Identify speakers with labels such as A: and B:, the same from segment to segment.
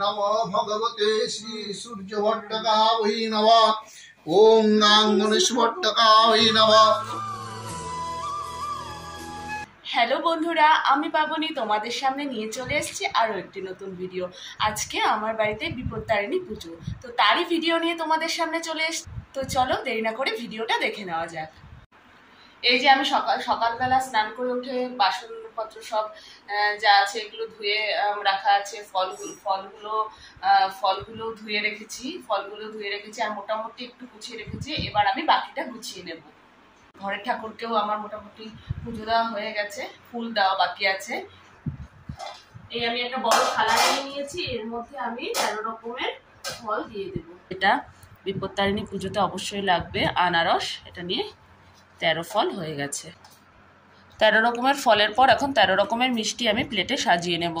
A: নম ভগবতে শ্রী সূর্য ওম গণেশ
B: হ্যালো বন্ধুরা, আমি পাবনি তোমাদের সামনে নিয়ে চলে এসেছি আরও একটি নতুন ভিডিও আজকে আমার বাড়িতে বিপত্তারিণী পুজো। তো তারই ভিডিও নিয়ে তোমাদের সামনে চলে এস তো চলো দেরি না করে ভিডিওটা দেখে নেওয়া যাক। এই যে আমি সকাল সকালবেলা স্নান করে উঠে বাসনপত্র সব যা আছে এগুলো ধুয়ে রাখা আছে। ফলগুলো ফলগুলো ফলগুলো ধুয়ে রেখেছি, ফলগুলো ধুয়ে রেখেছি আর মোটামুটি একটু গুছিয়ে রেখেছি। এবার আমি বাকিটা গুছিয়ে নেব। ঘরের ঠাকুরকেও আমার মোটামুটি পুজো দেওয়া হয়ে গেছে, ফুল দেওয়া বাকি আছে। এই আমি একটা বড় থালা নিয়ে নিয়েছি, এর মধ্যে আমি তেরো রকমের ফল দিয়ে দেব। এটা বিপত্তারিণী পুজোতে অবশ্যই লাগবে। আনারস, এটা নিয়ে তেরো ফল হয়ে গেছে। তেরো রকমের ফলের পর এখন তেরো রকমের মিষ্টি আমি প্লেটে সাজিয়ে নেব।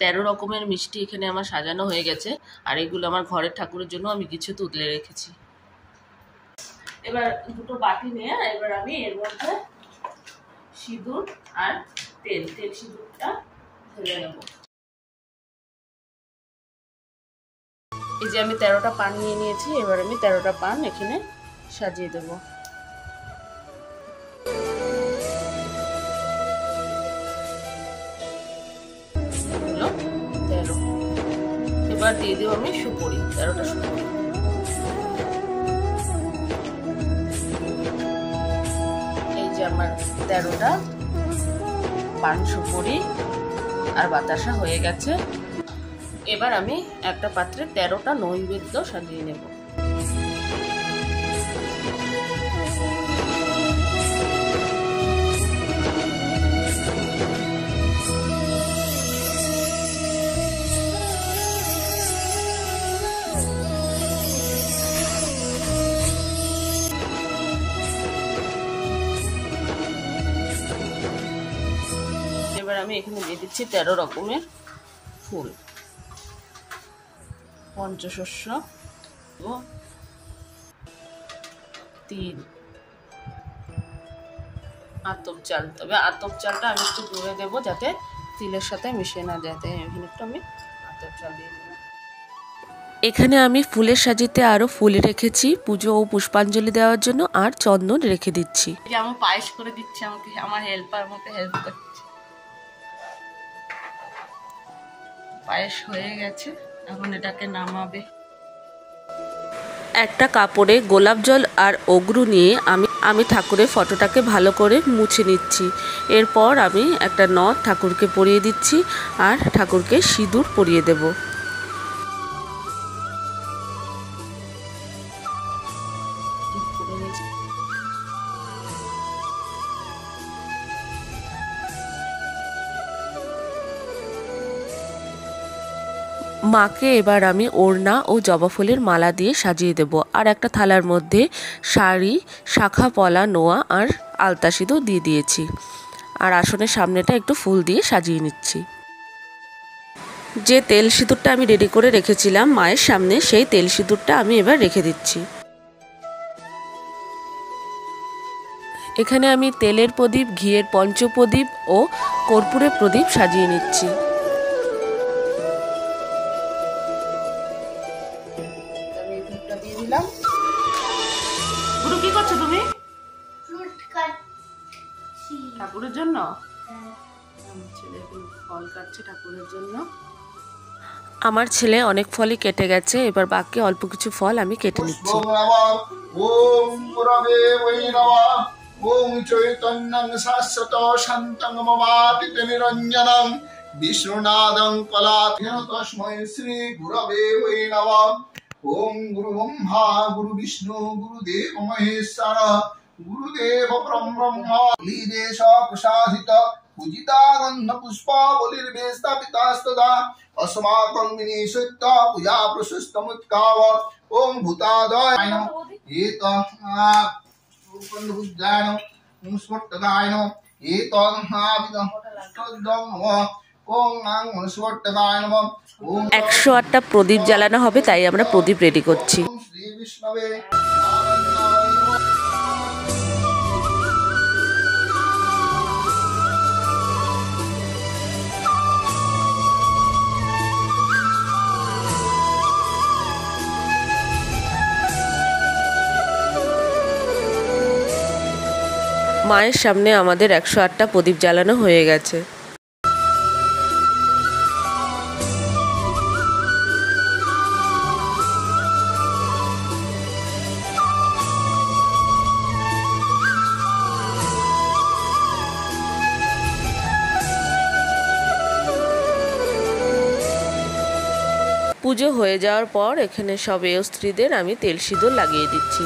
B: তেরো রকমের মিষ্টি এখানে আমার সাজানো হয়ে গেছে, আর এগুলো আমার ঘরের ঠাকুরের জন্য আমি কিছু তুলে রেখেছি। এবার দুটো বাটি নিয়ে এবার আমি এর মধ্যে সিঁদুর আর তেল তেল সিঁদুরটা ঢেলে নেব। এই যে আমি তেরোটা পান নিয়ে নিয়েছি, এবার আমি তেরোটা পান এখানে সাজিয়ে দেবো। তেরো। এবার দিয়ে দেবো আমি সুপরি, তেরোটা সুপরি। আমার তেরোটা। পান আর বাতাসা হয়ে গেছে। এবার আমি একটা পাত্রে তেরোটা নৈবেদ্য সাজিয়ে নেব। আমি এখানে দিয়ে দিচ্ছি তেরো রকমের ফুল। পঞ্চশস্য ও তিল আতপ চাল। তবে আতপ চালটা আমি একটু দূরে দেবো যাতে তিলের সাথে মিশে না যায়। তাই এখানে একটু আমি আতপ চাল দিয়ে
C: এখানে আমি ফুলের সাজিতে আরও ফুল রেখেছি পুজো ও পুষ্পাঞ্জলি দেওয়ার জন্য আর চন্দন রেখে দিচ্ছি।
B: আমার পায়েস করে দিচ্ছে আমাকে আমার হেল্পার আমাকে হেল্প করছে। পায়েস হয়ে গেছে, এখন এটাকে নামাবে।
C: একটা কাপড়ে গোলাপ জল আর অগ্রু নিয়ে আমি আমি ঠাকুরের ফটোটাকে ভালো করে মুছে নিচ্ছি। এরপর আমি একটা নথ ঠাকুরকে পরিয়ে দিচ্ছি আর ঠাকুরকে সিঁদুর পরিয়ে দেবো।
B: ঠিক করে
C: মাকে এবার আমি ওড়না ও জবা ফুলের মালা দিয়ে সাজিয়ে দেব। আর একটা থালার মধ্যে শাড়ি, শাখা পলা, নোয়া আর আলতা সিঁদুর দিয়ে দিয়েছি। আর আসনের সামনেটা একটু ফুল দিয়ে সাজিয়ে নিচ্ছি। যে তেল সিঁদুরটা আমি রেডি করে রেখেছিলাম, মায়ের সামনে সেই তেল সিঁদুরটা আমি এবার রেখে দিচ্ছি। এখানে আমি তেলের প্রদীপ, ঘিয়ের পঞ্চপ্রদীপ ও কর্পূরের প্রদীপ সাজিয়ে নিচ্ছি।
B: করছ তুমি?
D: ফ্রুট কাটছি।
B: ঠাকুরের জন্য? আমার ছেলে ফল কাটছে ঠাকুরের জন্য।
C: আমার ছেলে অনেক ফলই কেটে গেছে এবার বাকি অল্প কিছু ফল আমি কেটে নিচ্ছি।
A: ওম গুরবে বৈ নম ওম চৈতন্যং শাশ্বত শান্তং মমাপিত নিরঞ্জনং বিষ্ণুনাদং কলাভ্য তস্मै শ্রী গুরবে বৈ নম। ओम गुरु ब्रह्मा गुरु विष्णु गुरुदेव महेश्वर, गुरुदेव ब्रह्मा देश प्रसादित पूजितागन्ध पुष्पावलिर्वेस्तापितास्तदा अस्माकं विनिशुद्धा पूजा प्रशस्तमुत्काव ॐ भूतादाय एतन्नाय स्मट्टदाय एतन्नाविदं नमः।
B: একশো আটটা প্রদীপ জ্বালানো হবে তাই আমরা প্রদীপ রেডি করছি। মায়ের সামনে আমাদের একশো আটটা প্রদীপ জ্বালানো হয়ে গেছে। পুজো হয়ে যাওয়ার পর এখানে সব স্ত্রীদের আমি তেল সিঁদুর লাগিয়ে দিচ্ছি।